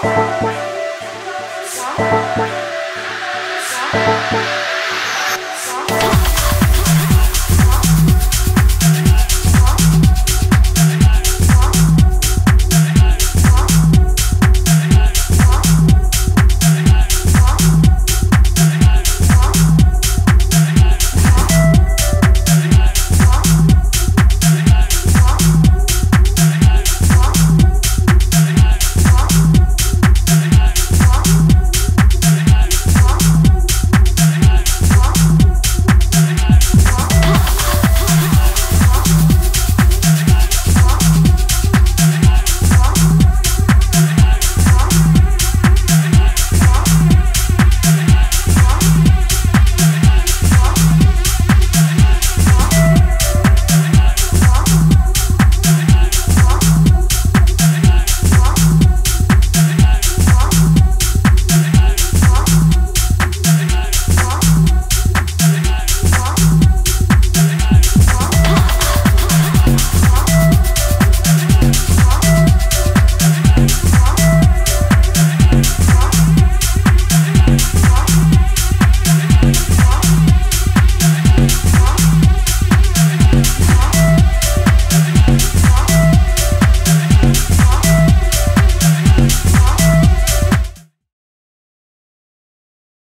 Wow.